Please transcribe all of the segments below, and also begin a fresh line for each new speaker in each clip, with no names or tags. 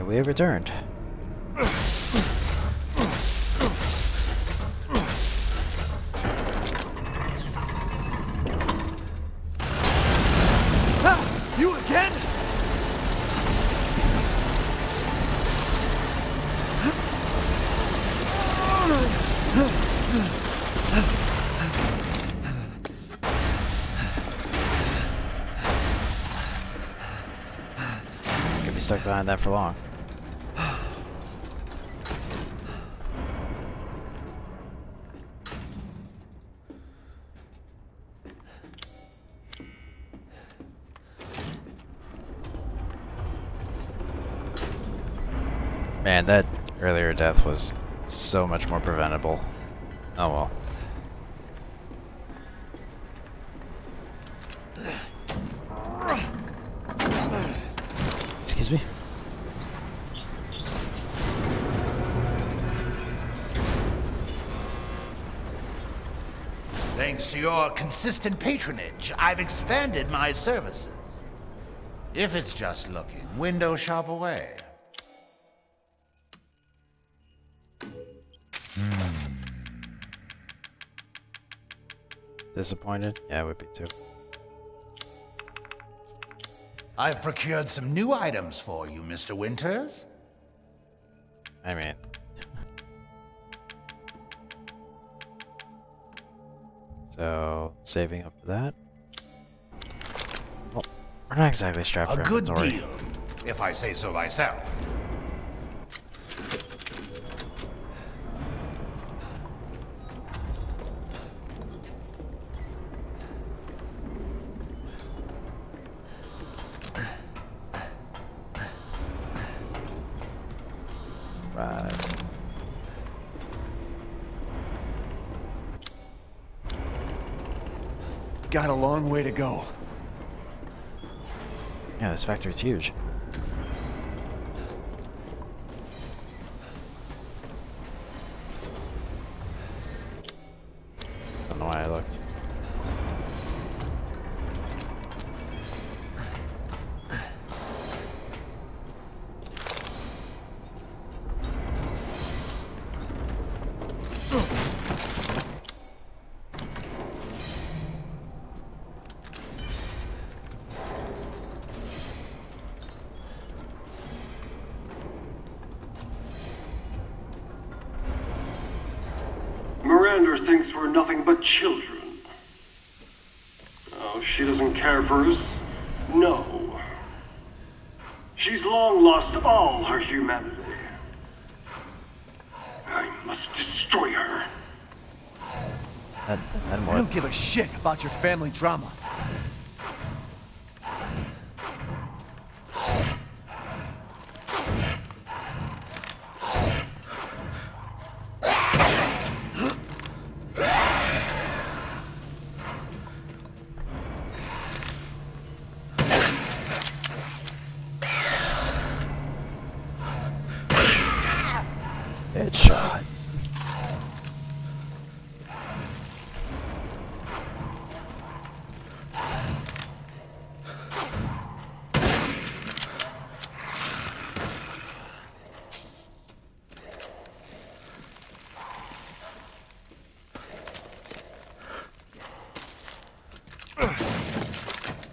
And we have returned.
You again?
Could be stuck behind that for long. That earlier death was so much more preventable. Oh well. Excuse me?
Thanks to your consistent patronage, I've expanded my services. If it's just looking, window shop away.
Disappointed? Yeah, I would be too.
I've procured some new items for you, Mr. Winters.
I mean. so, saving up for that. Well, we're not exactly strapped
A
for
good
inventory.
deal, if I say so myself.
Right.
Got a long way to go.
Yeah, this factory's huge.
Children. Oh, she doesn't care for us? No. She's long lost all her humanity. I must destroy her.
And, and
I don't give a shit about your family drama.
Headshot.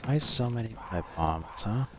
Why so many pipe bombs, huh?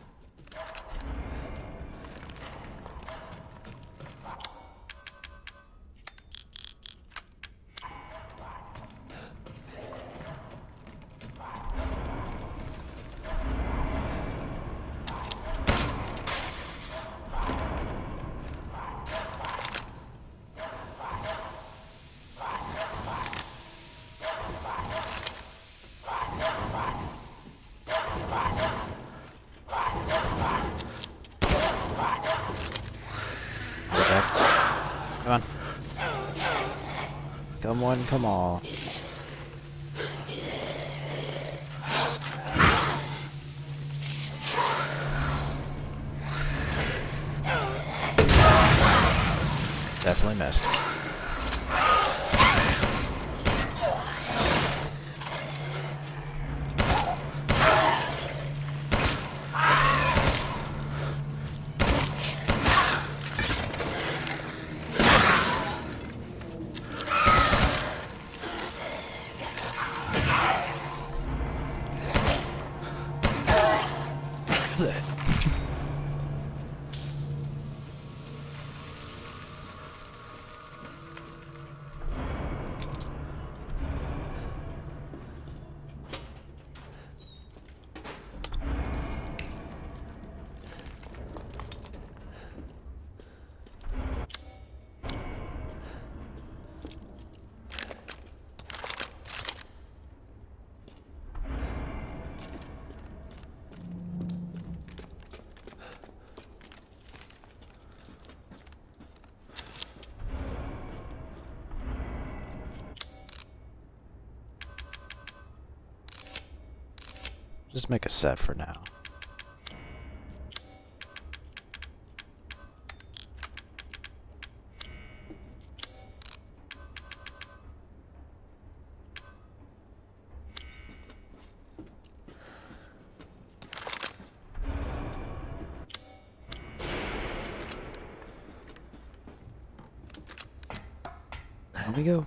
Come on. Come on, come on. Definitely missed. Just make a set for now. Here we go.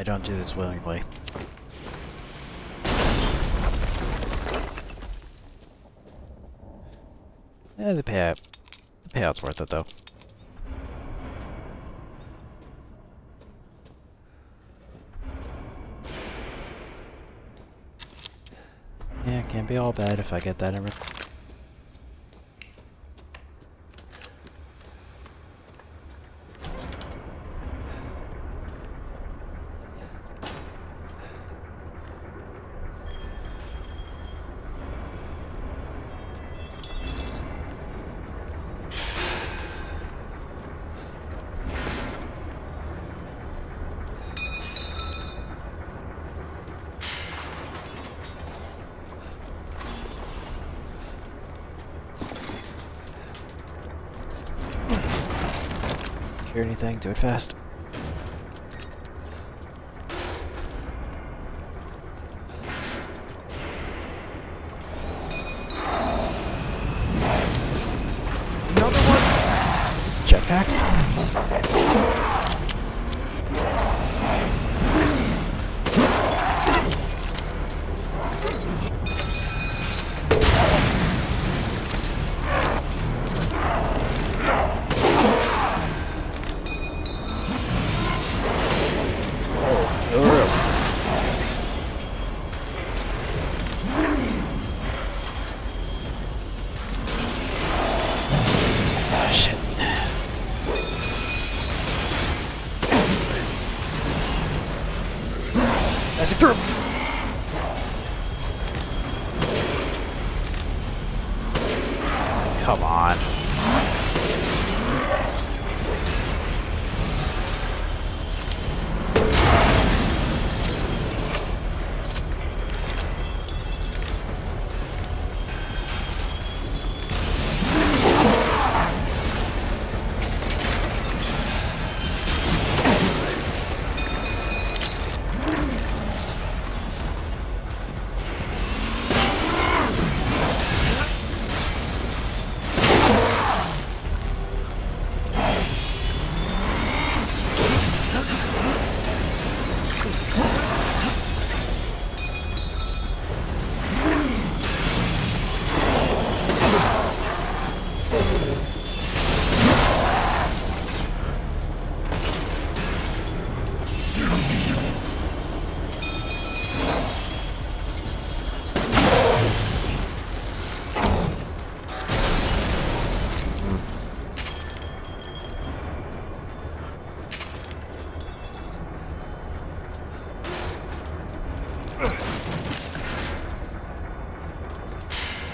I don't do this willingly. Yeah, the payout, the payout's worth it though. Yeah, can't be all bad if I get that in anything? Do it fast.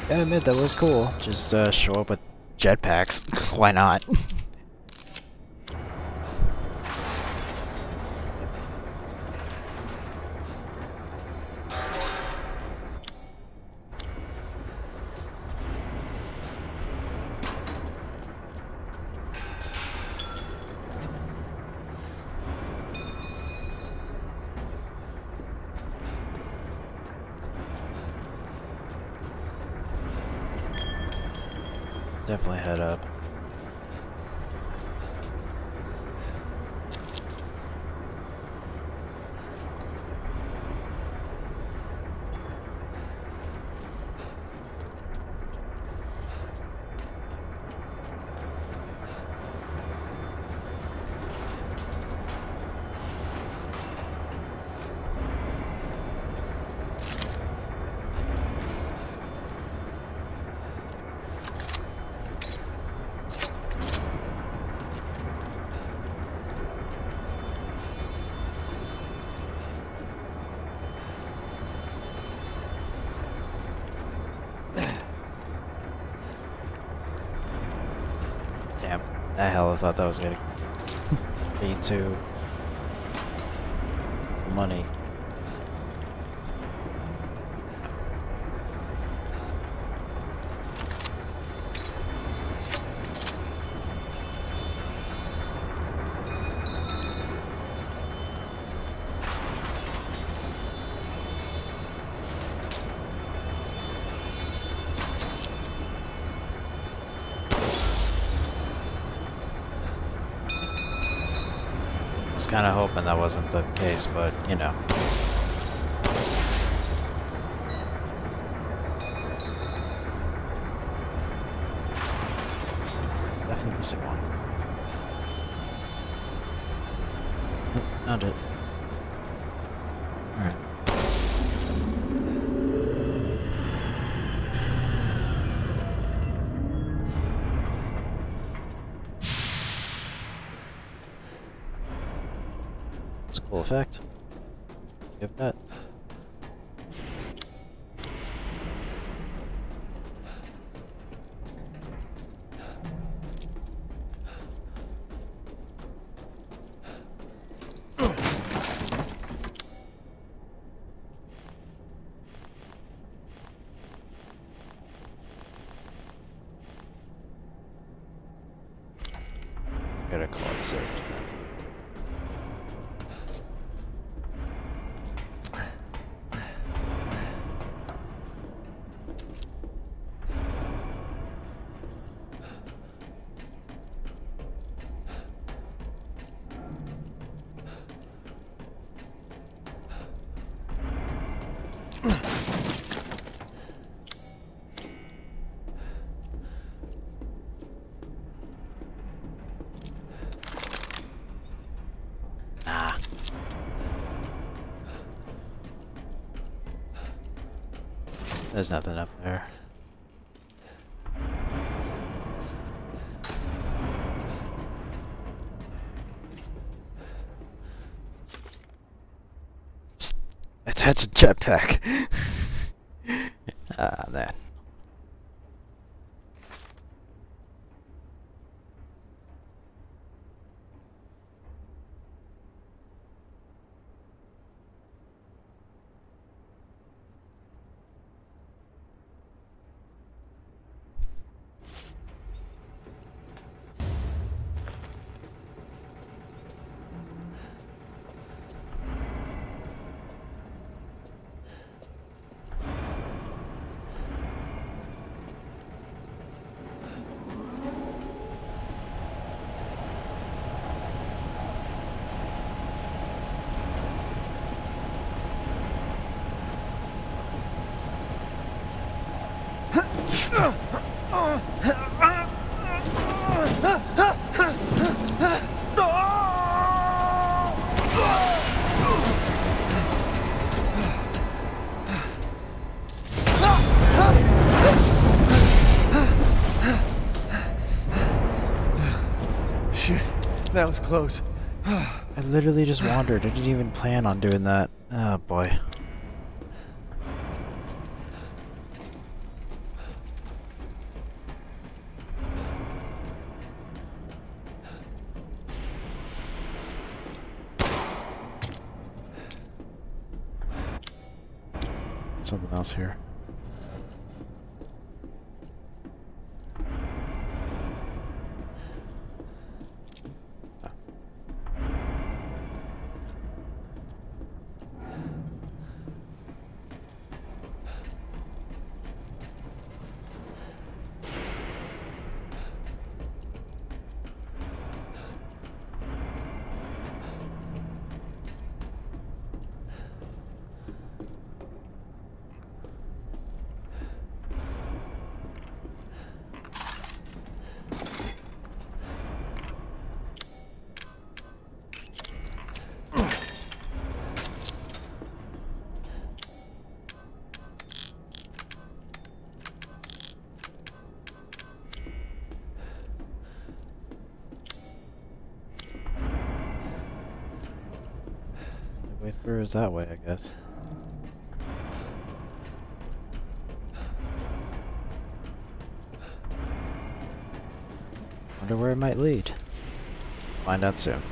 I admit that was cool. Just uh, show up with jetpacks. Why not? Definitely head up. The hell, I thought that was gonna be too money. Kind of hoping that wasn't the case, but you know. Definitely missing one. Found it. It's a cool effect. Give that. There's nothing up there. Attach a jetpack. ah, man.
Shit, that was close.
I literally just wandered. I didn't even plan on doing that. Oh boy. That way, I guess. Wonder where it might lead. Find out soon.